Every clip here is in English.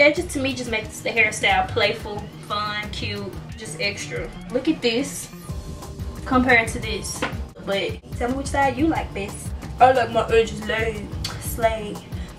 Edges to me just makes the hairstyle playful, fun, cute, just extra. Look at this compared to this. But tell me which side you like best. I like my edges laid. Slay.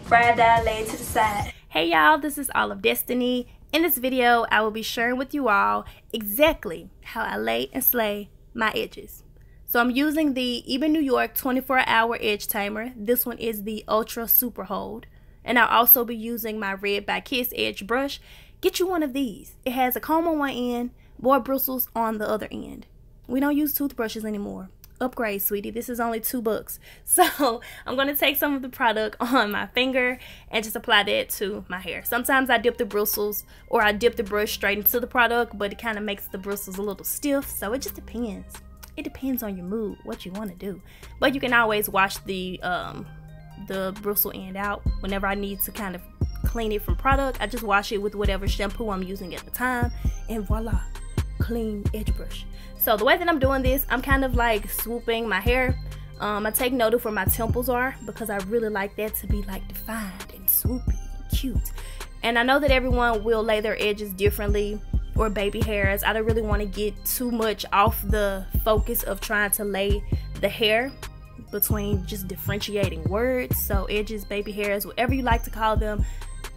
Fried eye laid to the side. Hey y'all, this is All of Destiny. In this video, I will be sharing with you all exactly how I lay and slay my edges. So I'm using the Ebin New York 24 hour edge tamer. This one is the Ultra Super Hold. And I'll also be using my Red by Kiss edge brush. Get you one of these. It has a comb on one end, more bristles on the other end. We don't use toothbrushes anymore. Upgrade, sweetie. This is only two bucks. So I'm going to take some of the product on my finger and just apply that to my hair. Sometimes I dip the bristles or I dip the brush straight into the product, but it kind of makes the bristles a little stiff. So it just depends. It depends on your mood, what you want to do. But you can always wash the um, the bristle end out whenever I need to kind of clean it from product. I just wash it with whatever shampoo I'm using at the time and voila, clean edge brush. So the way that I'm doing this, I'm kind of like swooping my hair. Um, I take note of where my temples are because I really like that to be like defined and swoopy and cute. And I know that everyone will lay their edges differently or baby hairs. I don't really want to get too much off the focus of trying to lay the hair between just differentiating words. So edges, baby hairs, whatever you like to call them.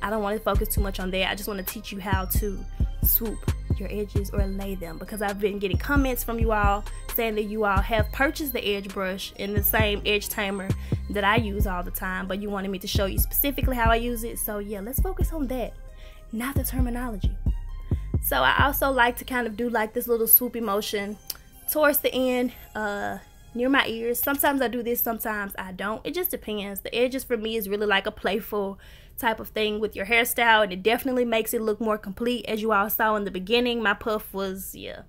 I don't want to focus too much on that. I just want to teach you how to swoop your edges or lay them because I've been getting comments from you all saying that you all have purchased the edge brush in the same edge tamer that I use all the time but you wanted me to show you specifically how I use it so yeah let's focus on that not the terminology so I also like to kind of do like this little swoopy motion towards the end uh near my ears. Sometimes I do this, sometimes I don't. It just depends. The edges for me is really like a playful type of thing with your hairstyle and it definitely makes it look more complete. As you all saw in the beginning, my puff was, yeah,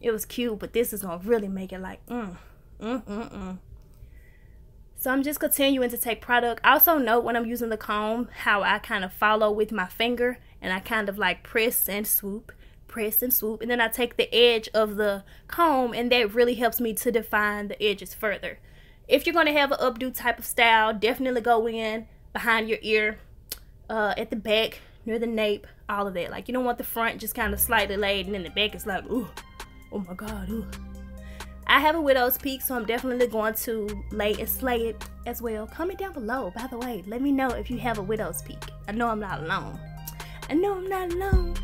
it was cute, but this is to really make it like, mm, mm, mm, mm. So I'm just continuing to take product. Also note when I'm using the comb how I kind of follow with my finger and I kind of like press and swoop press and swoop and then I take the edge of the comb and that really helps me to define the edges further. If you're going to have an updo type of style, definitely go in behind your ear, uh, at the back, near the nape, all of that. Like you don't want the front just kind of slightly laid and then the back is like, ooh, oh my god, ooh. I have a widow's peak, so I'm definitely going to lay and slay it as well. Comment down below, by the way. Let me know if you have a widow's peak. I know I'm not alone. I know I'm not alone.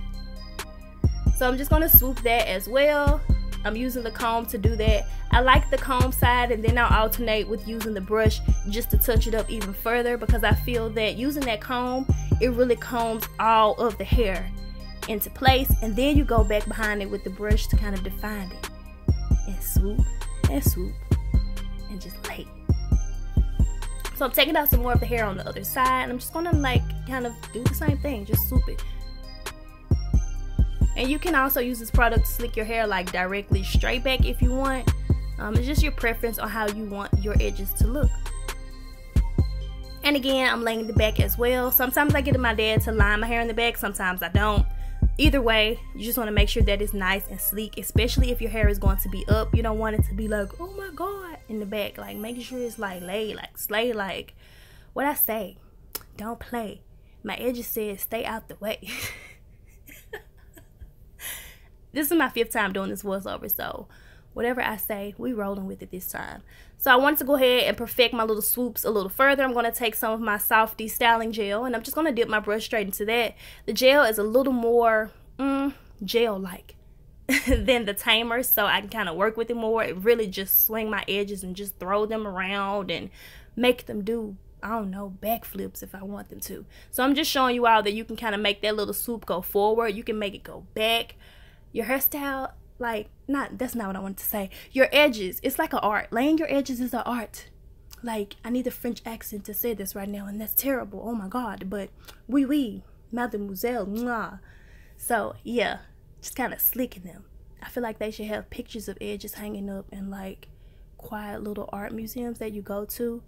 So I'm just going to swoop that as well. I'm using the comb to do that. I like the comb side and then I'll alternate with using the brush just to touch it up even further because I feel that using that comb, it really combs all of the hair into place and then you go back behind it with the brush to kind of define it. And swoop and swoop and just lay. So I'm taking out some more of the hair on the other side and I'm just gonna like kind of do the same thing, just swoop it. And you can also use this product to slick your hair like directly straight back if you want. Um, it's just your preference on how you want your edges to look. And again, I'm laying the back as well. Sometimes I get my dad to line my hair in the back, sometimes I don't. Either way, you just want to make sure that it's nice and sleek, especially if your hair is going to be up. You don't want it to be like, oh my god, in the back. Like, make sure it's like laid, like slay, like what I say. Don't play. My edges said stay out the way. this is my fifth time doing this voiceover, so whatever I say, we rolling with it this time. So I wanted to go ahead and perfect my little swoops a little further. I'm going to take some of my Soft-D styling gel and I'm just going to dip my brush straight into that. The gel is a little more mm, gel-like than the tamer so I can kind of work with it more. It really just swing my edges and just throw them around and make them do I don't know, backflips if I want them to. So I'm just showing you all that you can kind of make that little swoop go forward. You can make it go back your hairstyle like not that's not what I wanted to say. Your edges, it's like an art. Laying your edges is an art. Like I need a French accent to say this right now, and that's terrible. Oh my god, but oui oui, mademoiselle, mwah. So yeah, just kind of slicking them. I feel like they should have pictures of edges hanging up in like quiet little art museums that you go to.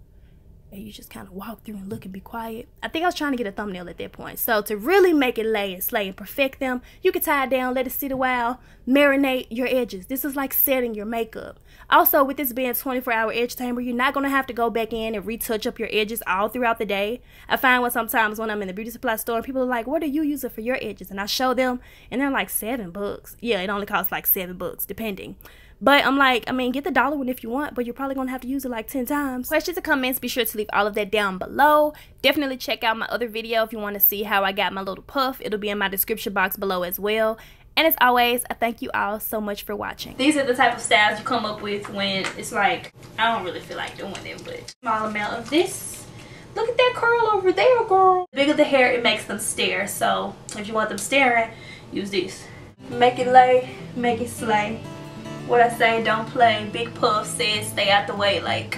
And you just kind of walk through and look and be quiet. I think I was trying to get a thumbnail at that point. So to really make it lay and slay and perfect them, you can tie it down, let it sit a while, marinate your edges. This is like setting your makeup. Also, with this being 24 hour edge tamer, you're not going to have to go back in and retouch up your edges all throughout the day. I find when sometimes when I'm in the beauty supply store, people are like, what are you using for your edges? And I show them and they're like seven bucks. Yeah, it only costs like seven bucks depending. But I'm like, I mean, get the dollar one if you want, but you're probably gonna have to use it like 10 times. Questions and comments, be sure to leave all of that down below. Definitely check out my other video if you want to see how I got my little puff. It'll be in my description box below as well. And as always, I thank you all so much for watching. These are the type of styles you come up with when it's like, I don't really feel like doing them, but small amount of this. Look at that curl over there, girl. The bigger the hair, it makes them stare. So if you want them staring, use this. Make it lay, make it slay what I say, don't play. Big Puff says stay out the way. Like,